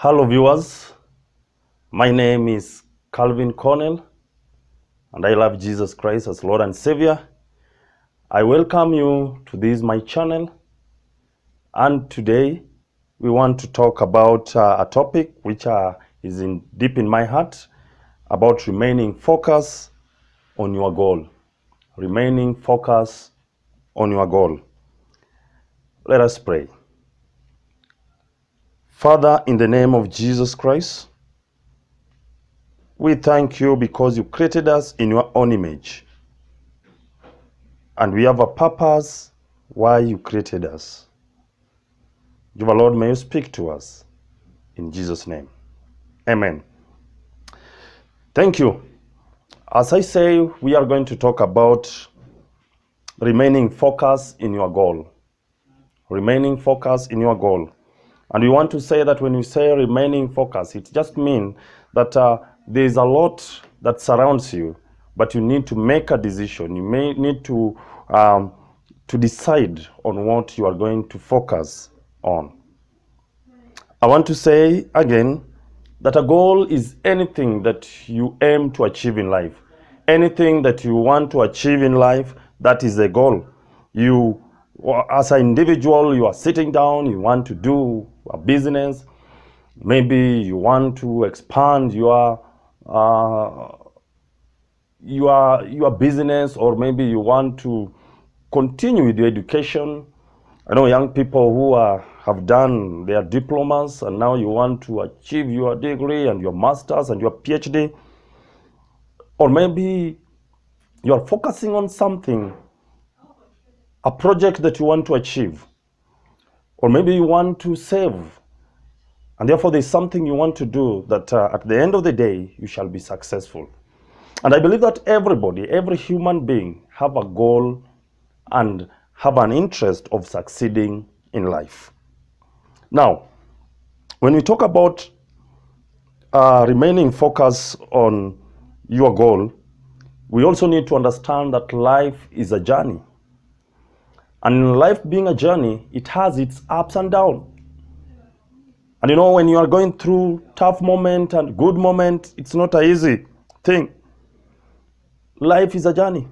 Hello, viewers. My name is Calvin Cornel, and I love Jesus Christ as Lord and Savior. I welcome you to this my channel, and today we want to talk about uh, a topic which uh, is in, deep in my heart about remaining focused on your goal. Remaining focused on your goal. Let us pray. Father, in the name of Jesus Christ, we thank you because you created us in your own image. And we have a purpose why you created us. Jehovah Lord, may you speak to us in Jesus' name. Amen. Thank you. As I say, we are going to talk about remaining focused in your goal. Remaining focused in your goal. And we want to say that when we say remaining focused, it just means that uh, there is a lot that surrounds you, but you need to make a decision. You may need to um, to decide on what you are going to focus on. I want to say again that a goal is anything that you aim to achieve in life. Anything that you want to achieve in life, that is a goal. You, as an individual, you are sitting down, you want to do a business, maybe you want to expand your uh, your your business, or maybe you want to continue with your education. I know young people who are, have done their diplomas and now you want to achieve your degree and your master's and your PhD. Or maybe you are focusing on something, a project that you want to achieve. Or maybe you want to save. And therefore, there's something you want to do that uh, at the end of the day, you shall be successful. And I believe that everybody, every human being, have a goal and have an interest of succeeding in life. Now, when we talk about uh, remaining focused on your goal, we also need to understand that life is a journey. And life being a journey, it has its ups and downs. And you know, when you are going through tough moment and good moment, it's not an easy thing. Life is a journey.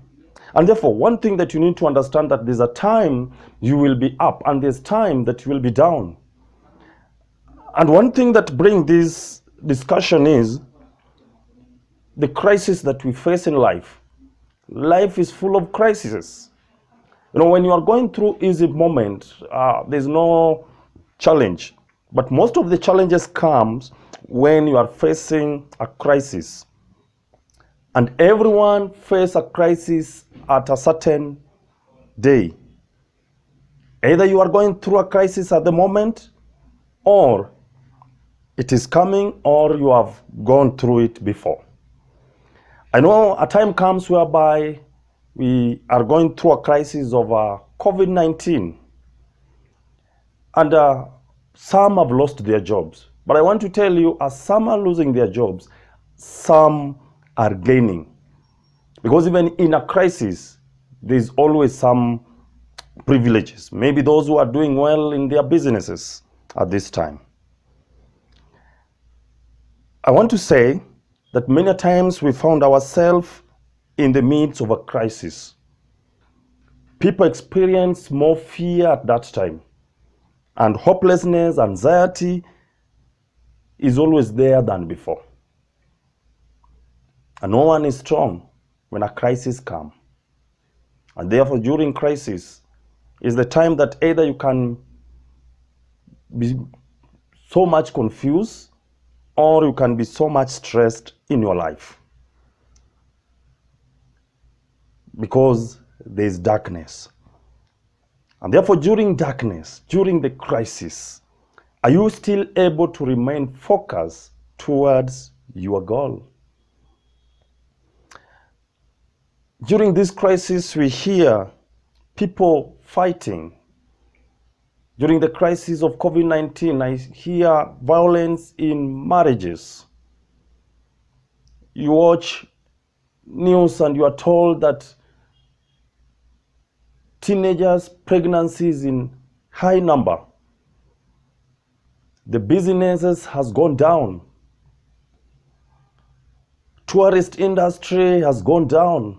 And therefore, one thing that you need to understand that there's a time you will be up and there's time that you will be down. And one thing that brings this discussion is the crisis that we face in life. Life is full of crises. You know, when you are going through easy moment, uh, there's no challenge. But most of the challenges comes when you are facing a crisis. And everyone face a crisis at a certain day. Either you are going through a crisis at the moment, or it is coming, or you have gone through it before. I know a time comes whereby we are going through a crisis of uh, COVID 19, and uh, some have lost their jobs. But I want to tell you, as some are losing their jobs, some are gaining. Because even in a crisis, there's always some privileges. Maybe those who are doing well in their businesses at this time. I want to say that many times we found ourselves in the midst of a crisis. People experience more fear at that time, and hopelessness, anxiety is always there than before. And no one is strong when a crisis comes. And therefore, during crisis is the time that either you can be so much confused or you can be so much stressed in your life. Because there is darkness. And therefore, during darkness, during the crisis, are you still able to remain focused towards your goal? During this crisis, we hear people fighting. During the crisis of COVID 19, I hear violence in marriages. You watch news and you are told that teenagers' pregnancies in high number. The businesses has gone down. Tourist industry has gone down.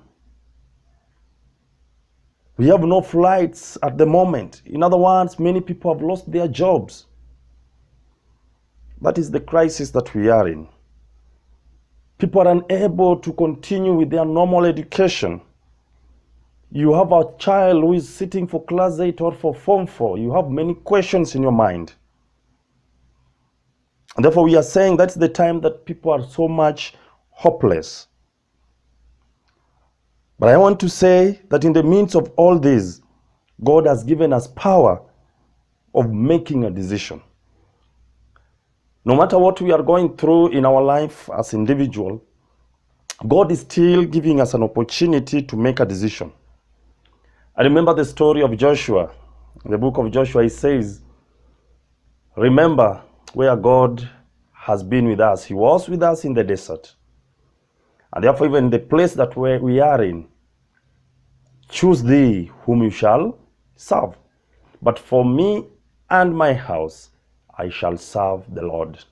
We have no flights at the moment. In other words, many people have lost their jobs. That is the crisis that we are in. People are unable to continue with their normal education. You have a child who is sitting for class 8 or for form 4. You have many questions in your mind. And therefore, we are saying that's the time that people are so much hopeless. But I want to say that in the midst of all this, God has given us power of making a decision. No matter what we are going through in our life as individual, God is still giving us an opportunity to make a decision. I remember the story of Joshua. In the book of Joshua, it says, Remember where God has been with us. He was with us in the desert. And therefore, even the place that we are in, choose thee whom you shall serve. But for me and my house, I shall serve the Lord.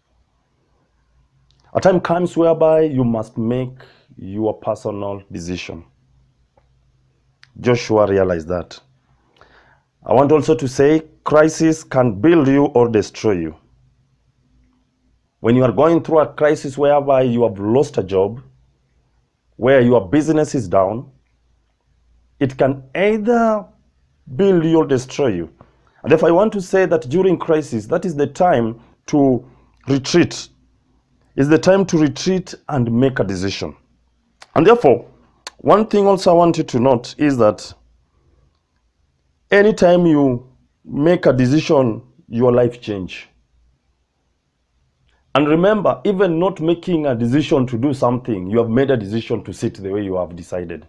A time comes whereby you must make your personal decision. Joshua realized that. I want also to say crisis can build you or destroy you. When you are going through a crisis whereby you have lost a job, where your business is down, it can either build you or destroy you. And if I want to say that during crisis, that is the time to retreat. Is the time to retreat and make a decision. And therefore, one thing also I want you to note is that anytime you make a decision, your life change. And remember, even not making a decision to do something, you have made a decision to sit the way you have decided.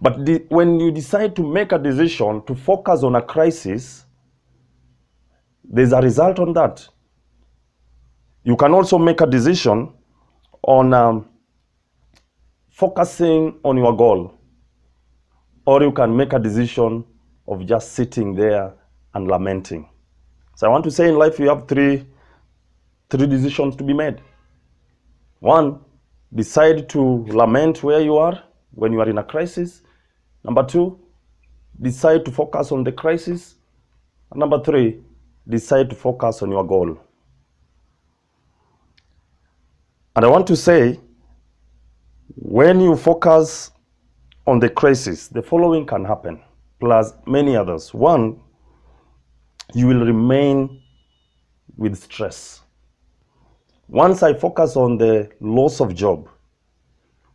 But the, when you decide to make a decision to focus on a crisis, there's a result on that. You can also make a decision on um, focusing on your goal, or you can make a decision of just sitting there and lamenting. So I want to say in life you have three three decisions to be made. One, decide to lament where you are when you are in a crisis. Number two, decide to focus on the crisis. And number three, decide to focus on your goal. And I want to say, when you focus on the crisis, the following can happen, plus many others. One, you will remain with stress. Once I focus on the loss of job,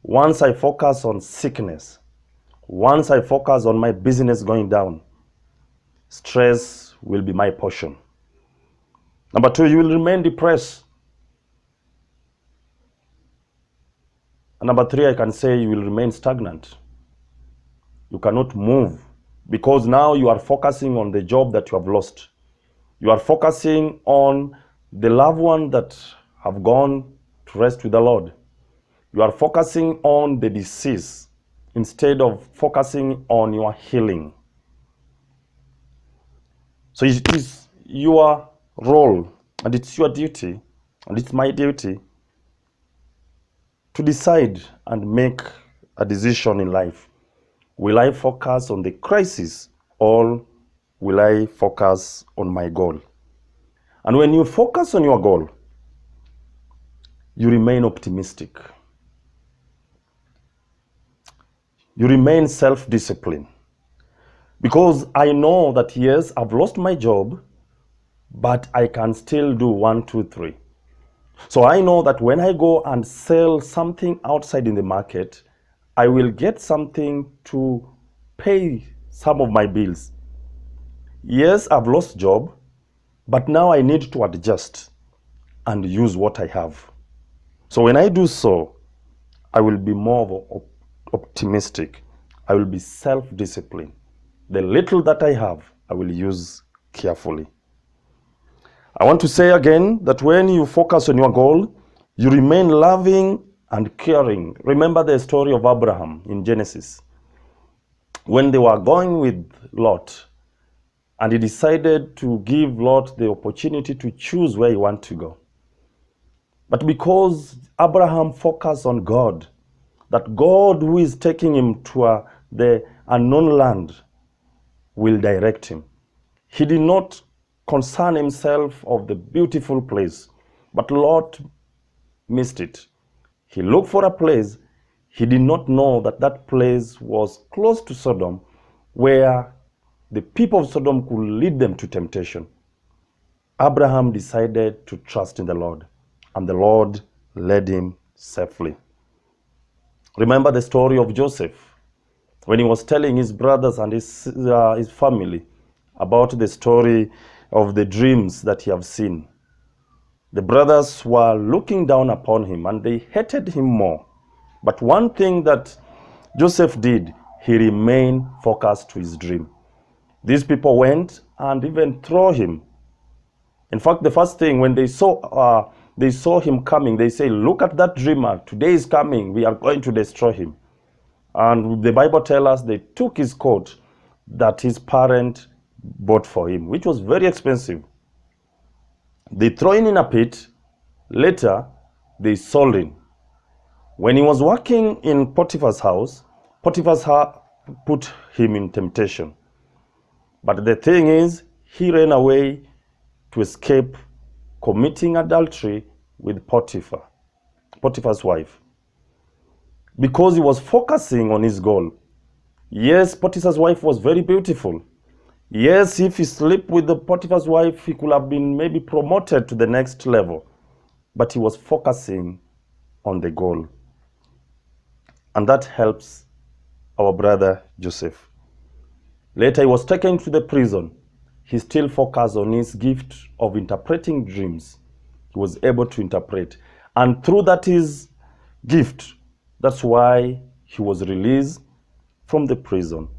once I focus on sickness, once I focus on my business going down, stress will be my portion. Number two, you will remain depressed. And number three, I can say you will remain stagnant. You cannot move because now you are focusing on the job that you have lost. You are focusing on the loved one that have gone to rest with the Lord. You are focusing on the disease instead of focusing on your healing. So it is your role and it's your duty and it's my duty to decide and make a decision in life. Will I focus on the crisis or will I focus on my goal? And when you focus on your goal, you remain optimistic. You remain self disciplined. Because I know that, yes, I've lost my job, but I can still do one, two, three. So I know that when I go and sell something outside in the market, I will get something to pay some of my bills. Yes, I've lost job, but now I need to adjust and use what I have. So when I do so, I will be more op optimistic. I will be self-disciplined. The little that I have, I will use carefully. I want to say again that when you focus on your goal, you remain loving and caring. Remember the story of Abraham in Genesis. When they were going with Lot, and he decided to give Lot the opportunity to choose where he want to go. But because Abraham focused on God, that God who is taking him to uh, the unknown land will direct him. He did not concern himself of the beautiful place, but Lot missed it. He looked for a place. He did not know that that place was close to Sodom, where the people of Sodom could lead them to temptation. Abraham decided to trust in the Lord, and the Lord led him safely. Remember the story of Joseph when he was telling his brothers and his, uh, his family about the story of the dreams that he have seen. The brothers were looking down upon him and they hated him more. But one thing that Joseph did, he remained focused to his dream. These people went and even threw him. In fact, the first thing when they saw uh, they saw him coming, they say, "Look at that dreamer! Today is coming. We are going to destroy him." And the Bible tells us they took his coat that his parent bought for him, which was very expensive. They threw him in a pit. Later, they sold him. When he was working in Potiphar's house, Potiphar's house put him in temptation. But the thing is, he ran away to escape committing adultery with Potiphar, Potiphar's wife, because he was focusing on his goal. Yes, Potiphar's wife was very beautiful. Yes, if he slept with the Potiphar's wife, he could have been maybe promoted to the next level. But he was focusing on the goal. And that helps our brother Joseph. Later, he was taken to the prison. He still focused on his gift of interpreting dreams. He was able to interpret. And through that his gift, that's why he was released from the prison.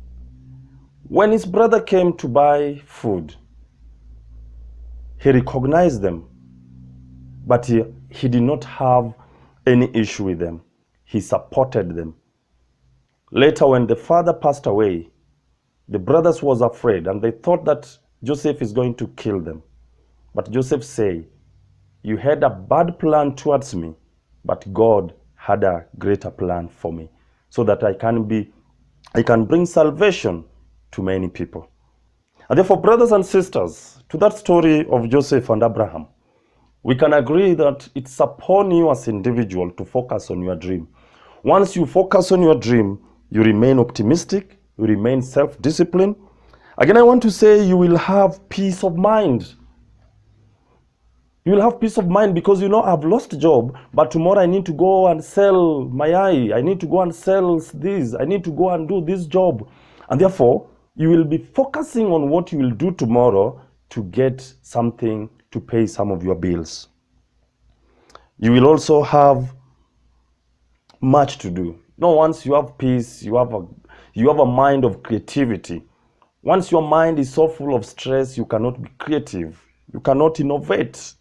When his brother came to buy food, he recognized them, but he, he did not have any issue with them. He supported them. Later, when the father passed away, the brothers was afraid and they thought that Joseph is going to kill them. But Joseph said, You had a bad plan towards me, but God had a greater plan for me so that I can be I can bring salvation to many people. And therefore, brothers and sisters, to that story of Joseph and Abraham, we can agree that it's upon you as individual to focus on your dream. Once you focus on your dream, you remain optimistic, you remain self-disciplined. Again, I want to say you will have peace of mind. You will have peace of mind because you know I've lost a job, but tomorrow I need to go and sell my eye. I need to go and sell this. I need to go and do this job. And therefore, you will be focusing on what you will do tomorrow to get something to pay some of your bills. You will also have much to do. No, once you have peace, you have a you have a mind of creativity. Once your mind is so full of stress, you cannot be creative. You cannot innovate.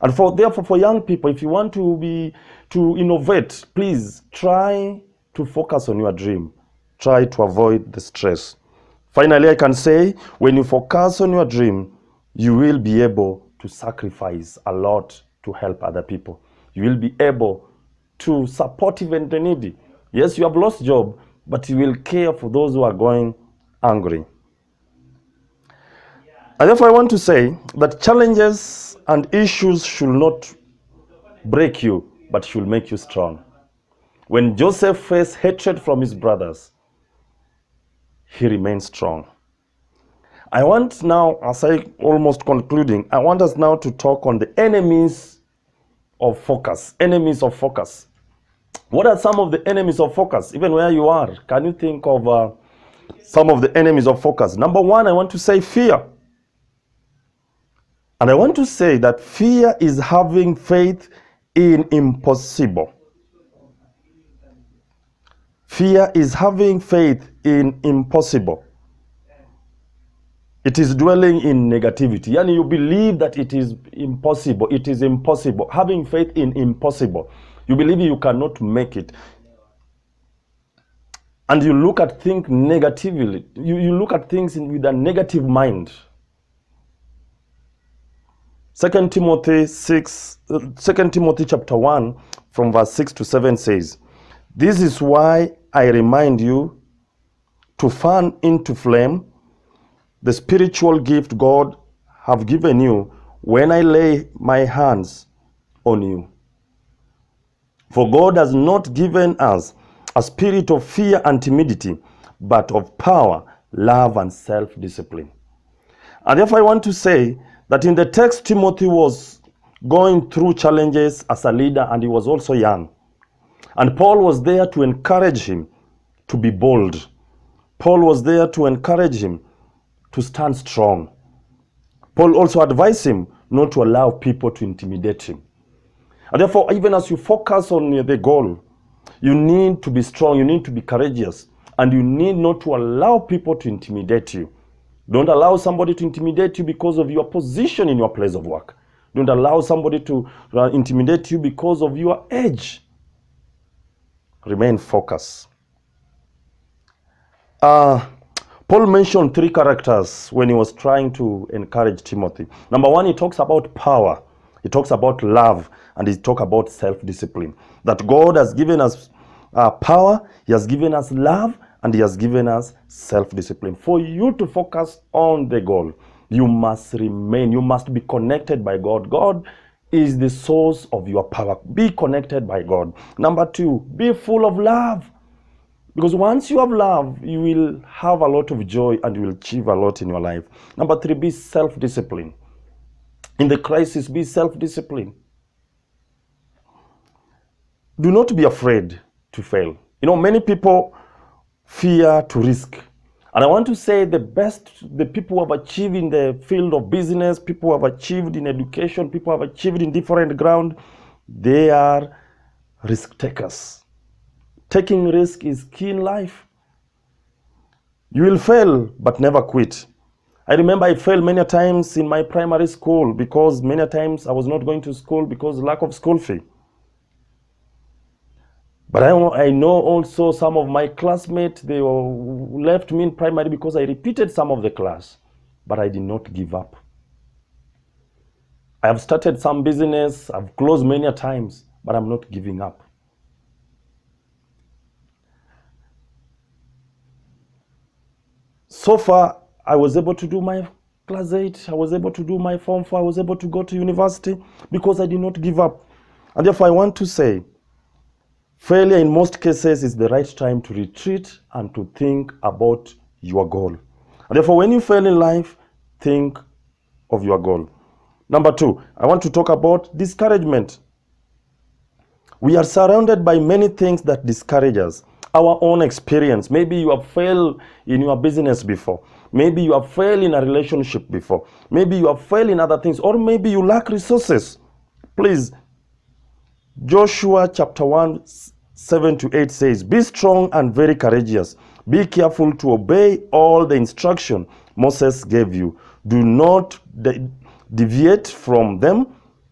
And for therefore, for young people, if you want to be to innovate, please try to focus on your dream. Try to avoid the stress. Finally, I can say when you focus on your dream, you will be able to sacrifice a lot to help other people. You will be able to support even the needy. Yes, you have lost job, but you will care for those who are going hungry. And therefore, I want to say that challenges and issues should not break you, but should make you strong. When Joseph faced hatred from his brothers, he remains strong. I want now, as I almost concluding, I want us now to talk on the enemies of focus. Enemies of focus. What are some of the enemies of focus? Even where you are, can you think of uh, some of the enemies of focus? Number one, I want to say fear. And I want to say that fear is having faith in impossible. Fear is having faith in impossible. It is dwelling in negativity. And you believe that it is impossible. It is impossible. Having faith in impossible. You believe you cannot make it. and you look at things negatively, you, you look at things in, with a negative mind. Second Timothy 6, uh, 2 Timothy chapter 1 from verse 6 to 7 says, This is why I remind you to fan into flame the spiritual gift God have given you when I lay my hands on you. For God has not given us a spirit of fear and timidity, but of power, love, and self discipline. And therefore, I want to say that in the text, Timothy was going through challenges as a leader and he was also young. And Paul was there to encourage him to be bold. Paul was there to encourage him to stand strong. Paul also advised him not to allow people to intimidate him. And therefore, even as you focus on the goal, you need to be strong, you need to be courageous, and you need not to allow people to intimidate you. Don't allow somebody to intimidate you because of your position in your place of work. Don't allow somebody to uh, intimidate you because of your age. Remain focused. Uh, Paul mentioned three characters when he was trying to encourage Timothy. Number one, he talks about power, he talks about love, and he talks about self discipline. That God has given us uh, power, He has given us love, and He has given us self discipline. For you to focus on the goal, you must remain, you must be connected by God. God is the source of your power. Be connected by God. Number two, be full of love. Because once you have love, you will have a lot of joy and you will achieve a lot in your life. Number three, be self disciplined. In the crisis, be self disciplined. Do not be afraid to fail. You know, many people fear to risk. And I want to say the best, the people who have achieved in the field of business, people who have achieved in education, people who have achieved in different ground, they are risk takers. Taking risk is key in life. You will fail, but never quit. I remember I failed many times in my primary school because many times I was not going to school because lack of school fee. But I, I know also some of my classmates, they left me in primary because I repeated some of the class, but I did not give up. I have started some business, I've closed many times, but I'm not giving up. So far I was able to do my class 8, I was able to do my form 4, I was able to go to university because I did not give up. And therefore I want to say, failure in most cases is the right time to retreat and to think about your goal. And therefore when you fail in life, think of your goal. Number two, I want to talk about discouragement. We are surrounded by many things that discourage us our own experience. Maybe you have failed in your business before. Maybe you have failed in a relationship before. Maybe you have failed in other things. Or maybe you lack resources. Please, Joshua chapter 1, 7 to 8 says, Be strong and very courageous. Be careful to obey all the instruction Moses gave you. Do not de deviate from them,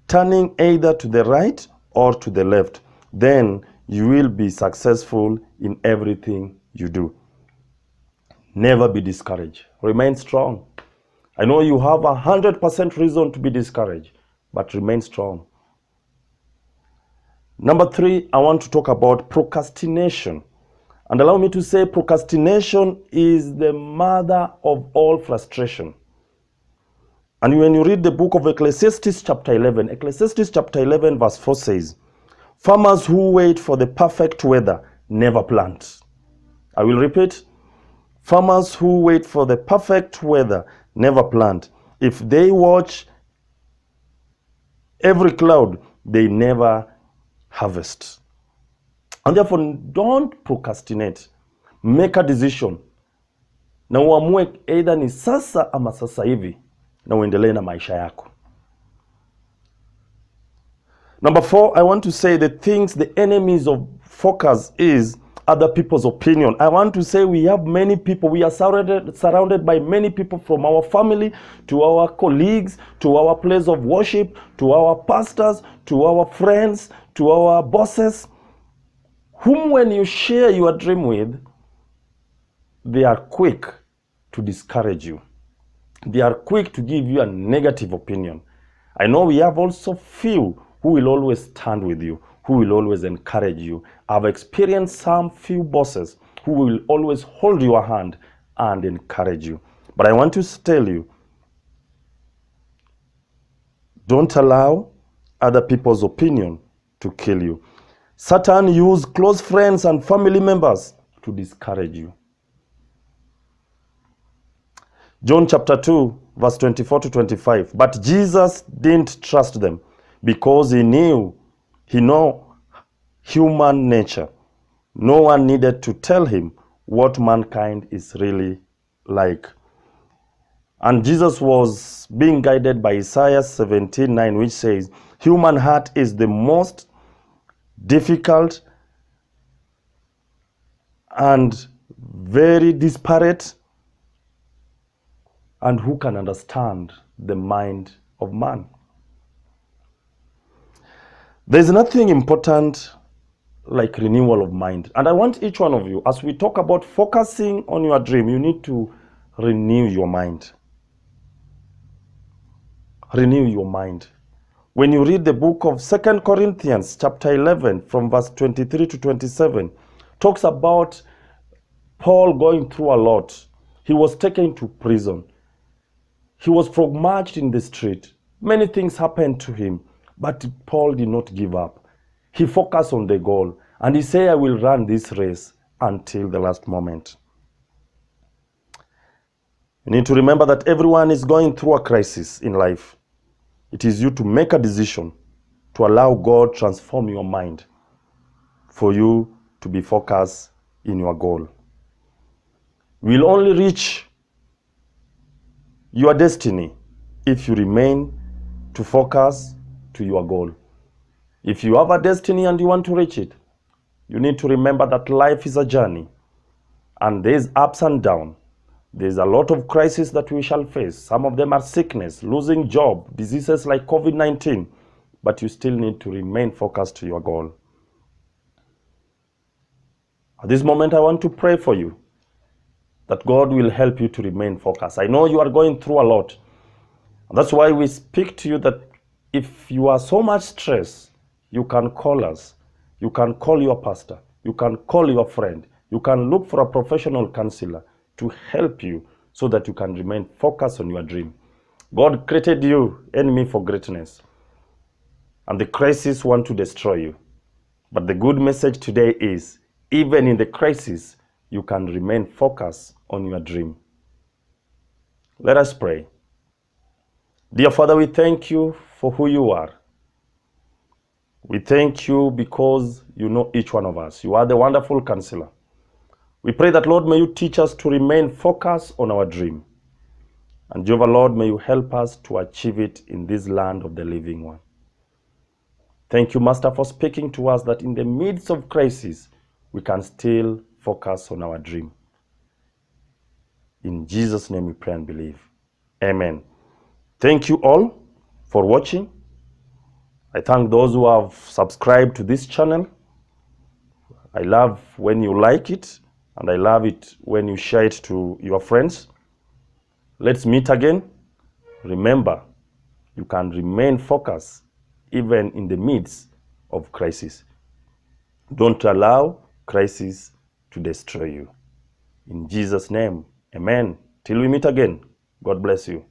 turning either to the right or to the left. Then you will be successful in everything you do. Never be discouraged. Remain strong. I know you have a hundred percent reason to be discouraged, but remain strong. Number three, I want to talk about procrastination. And allow me to say procrastination is the mother of all frustration. And when you read the book of Ecclesiastes chapter 11, Ecclesiastes chapter 11 verse 4 says, Farmers who wait for the perfect weather never plant. I will repeat. Farmers who wait for the perfect weather never plant. If they watch every cloud, they never harvest. And therefore, don't procrastinate. Make a decision. Na uamue either ni sasa ama sasa hivi na uendelee na maisha yako. Number four, I want to say the things the enemies of focus is other people's opinion. I want to say we have many people, we are surrounded, surrounded by many people from our family to our colleagues, to our place of worship, to our pastors, to our friends, to our bosses, whom when you share your dream with, they are quick to discourage you. They are quick to give you a negative opinion. I know we have also few who will always stand with you, who will always encourage you. I've experienced some few bosses who will always hold your hand and encourage you. But I want to tell you don't allow other people's opinion to kill you. Satan used close friends and family members to discourage you. John chapter 2, verse 24 to 25. But Jesus didn't trust them because he knew, he know human nature. No one needed to tell him what mankind is really like. And Jesus was being guided by Isaiah 17 9, which says, Human heart is the most difficult and very disparate. And who can understand the mind of man? There's nothing important like renewal of mind. And I want each one of you, as we talk about focusing on your dream, you need to renew your mind. Renew your mind. When you read the book of Second Corinthians, chapter 11, from verse 23 to 27, talks about Paul going through a lot. He was taken to prison. He was marched in the street. Many things happened to him, but Paul did not give up. He focused on the goal and he said, I will run this race until the last moment. You need to remember that everyone is going through a crisis in life. It is you to make a decision to allow God transform your mind for you to be focused in your goal. We'll only reach your destiny if you remain to focus to your goal. If you have a destiny and you want to reach it, you need to remember that life is a journey and there's ups and downs. There's a lot of crises that we shall face. Some of them are sickness, losing job, diseases like COVID-19, but you still need to remain focused to your goal. At this moment, I want to pray for you that God will help you to remain focused. I know you are going through a lot. That's why we speak to you that if you are so much stressed, you can call us. You can call your pastor. You can call your friend. You can look for a professional counselor to help you so that you can remain focused on your dream. God created you, enemy, for greatness. And the crisis want to destroy you. But the good message today is even in the crisis, you can remain focused on your dream. Let us pray. Dear Father, we thank you for who you are. We thank you because you know each one of us. You are the wonderful counselor. We pray that, Lord, may you teach us to remain focused on our dream. And Jehovah, Lord, may you help us to achieve it in this land of the living one. Thank you, Master, for speaking to us that in the midst of crisis, we can still focus on our dream. In Jesus' name we pray and believe. Amen. Thank you all for watching. I thank those who have subscribed to this channel. I love when you like it, and I love it when you share it to your friends. Let's meet again. Remember, you can remain focused even in the midst of crisis. Don't allow crisis to destroy you. In Jesus' name, amen. Till we meet again, God bless you.